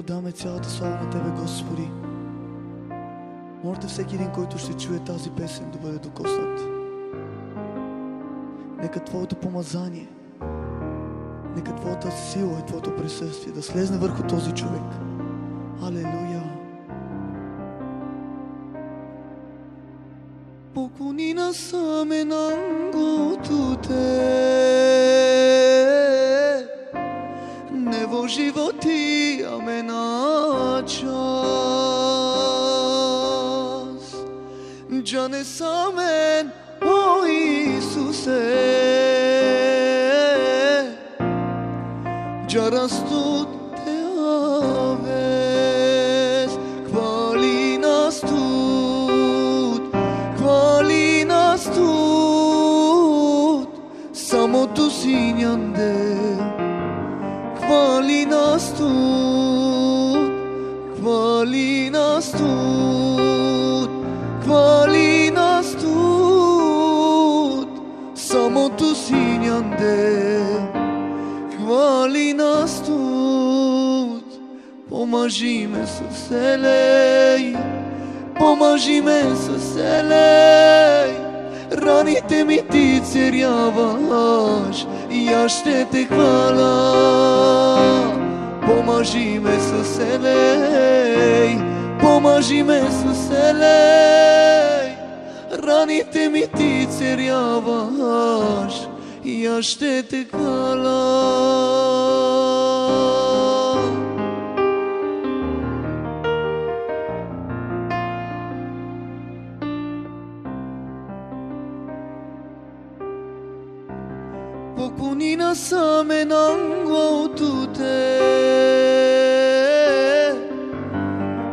отдаме цялата слава на Тебе, Господи. Моля всеки един, който ще чуе тази песен, да бъде докоснат. Нека Твоето помазание, нека Твоята сила и Твоето присъствие да слезне върху този човек. Алелуя! Поклони насаме на این جان سامن با ایسوسه جارستود te aves quali nas tut quali nas tut samo tu sinjande quali nas tut quali нас тут, помажи ме с елей, помажи ме с елей, раните ми ти царяваш и аз ще те хваля. Помажи ме с елей, помажи ме с елей, раните ми ти царяваш Iaște-te călău Popunina să menango tute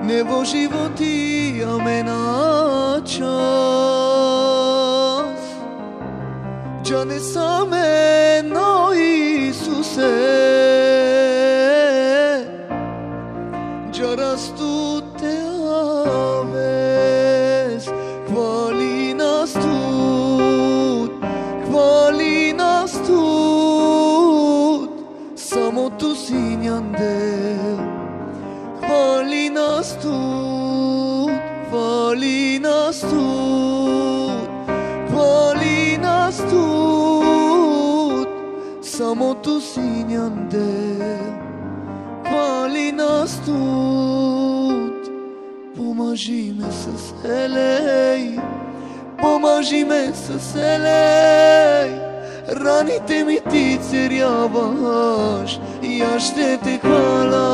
Nevo životi amenango Джане саме но Исусе Джарасту те авес Хвали нас тут Хвали нас тут Самото синянде Хвали нас тут Хвали нас тут tu sinjande Hvali nas tut Pomaži me sa selej Pomaži me sa selej Ranite mi ti cerjavaš Ja šte te hvala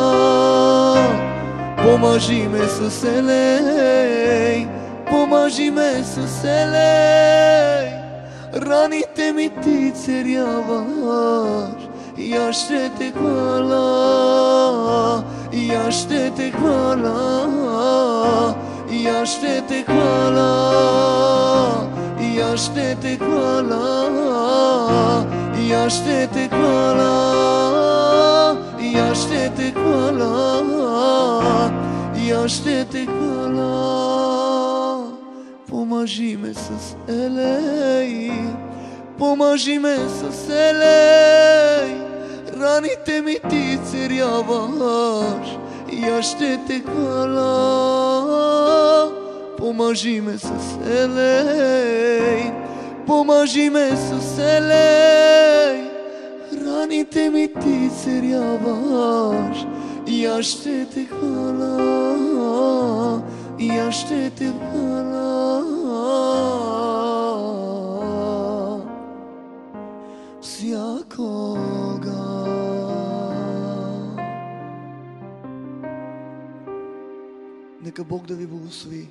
Pomaži să sa selej Pomaži să sa selej Rani temi ti cer yavaş Yaşte tek vala Yaşte tek vala Yaşte tek vala Yaşte tek vala Yaşte tek vala Yaşte tek vala Yaşte tek vala Помажи ме с елей Помажи ме с елей Раните ми ти царяваш И аз ще те хваля Помажи ме с елей Помажи ме с елей Раните ми ти царяваш И аз ще те хваля И аз ще те хваля Всякога Нека Бог да ви благослови.